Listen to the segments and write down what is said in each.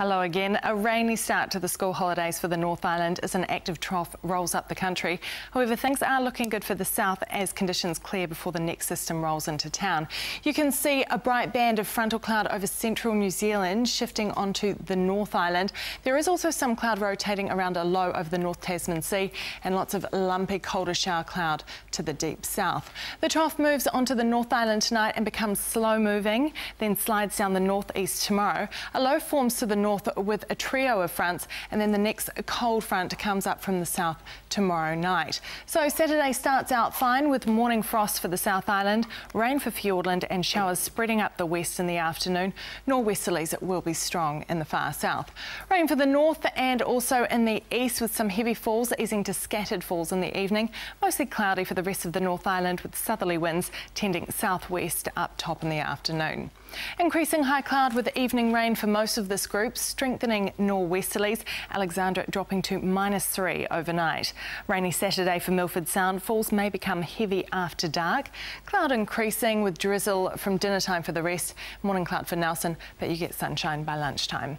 Hello again. A rainy start to the school holidays for the North Island as an active trough rolls up the country. However, things are looking good for the south as conditions clear before the next system rolls into town. You can see a bright band of frontal cloud over central New Zealand shifting onto the North Island. There is also some cloud rotating around a low over the North Tasman Sea and lots of lumpy colder shower cloud to the deep south. The trough moves onto the North Island tonight and becomes slow moving, then slides down the northeast tomorrow. A low forms to the north north with a trio of fronts and then the next cold front comes up from the south tomorrow night. So Saturday starts out fine with morning frost for the South Island, rain for Fiordland and showers spreading up the west in the afternoon. Norwesterlies will be strong in the far south. Rain for the north and also in the east with some heavy falls easing to scattered falls in the evening. Mostly cloudy for the rest of the North Island with southerly winds tending southwest up top in the afternoon. Increasing high cloud with evening rain for most of this group, strengthening nor'westerlies. Alexandra dropping to minus three overnight. Rainy Saturday for Milford Sound. Falls may become heavy after dark. Cloud increasing with drizzle from dinner time for the rest. Morning cloud for Nelson, but you get sunshine by lunchtime.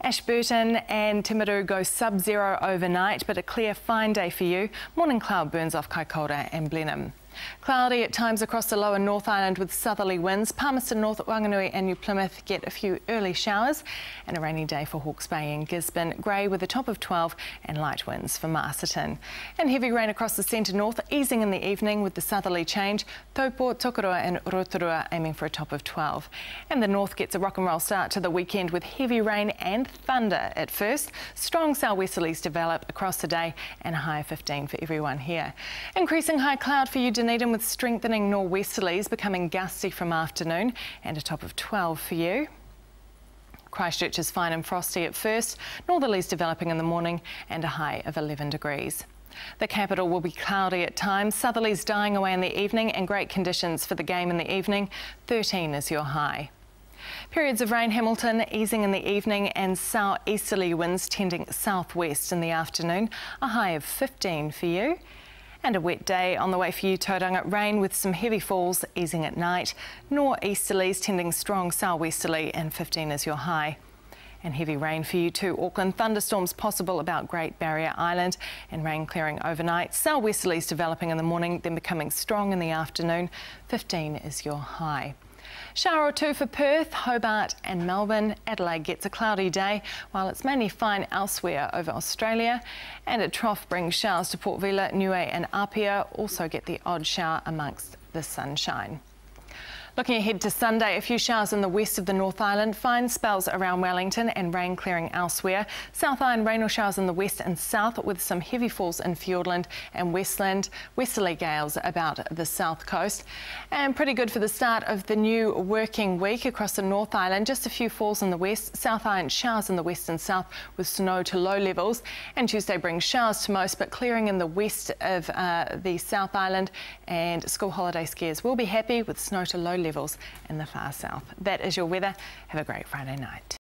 Ashburton and Timaru go sub-zero overnight, but a clear, fine day for you. Morning cloud burns off Kaikoura and Blenheim. Cloudy at times across the lower North Island with southerly winds. Palmerston, North Wanganui and New Plymouth get a few early showers and a rainy day for Hawke's Bay and Gisborne. Grey with a top of 12 and light winds for Masterton. And heavy rain across the centre north, easing in the evening with the southerly change. Taupo, Tokoroa and Rotorua aiming for a top of 12. And the north gets a rock and roll start to the weekend with heavy rain and thunder at first. Strong southwesterlies develop across the day and a high of 15 for everyone here. Increasing high cloud for you Dunedin with strengthening nor'westerlies becoming gusty from afternoon and a top of 12 for you. Christchurch is fine and frosty at first, northerlies developing in the morning and a high of 11 degrees. The capital will be cloudy at times, southerlies dying away in the evening and great conditions for the game in the evening. 13 is your high. Periods of rain Hamilton easing in the evening and southeasterly winds tending southwest in the afternoon. A high of 15 for you. And a wet day on the way for you, Tauranga. Rain with some heavy falls easing at night. Nor'easterlies tending strong southwesterly and 15 is your high. And heavy rain for you too, Auckland. Thunderstorms possible about Great Barrier Island and rain clearing overnight. Southwesterlies developing in the morning, then becoming strong in the afternoon. 15 is your high. Shower or two for Perth, Hobart and Melbourne. Adelaide gets a cloudy day, while it's mainly fine elsewhere over Australia. And a trough brings showers to Port Vila, Niue and Apia. Also get the odd shower amongst the sunshine. Looking ahead to Sunday, a few showers in the west of the North Island, fine spells around Wellington and rain clearing elsewhere. South Island rain or showers in the west and south with some heavy falls in Fiordland and Westland. Westerly gales about the south coast. And pretty good for the start of the new working week across the North Island. Just a few falls in the west. South Island showers in the west and south with snow to low levels. And Tuesday brings showers to most, but clearing in the west of uh, the South Island. And school holiday skiers will be happy with snow to low levels levels in the far south. That is your weather. Have a great Friday night.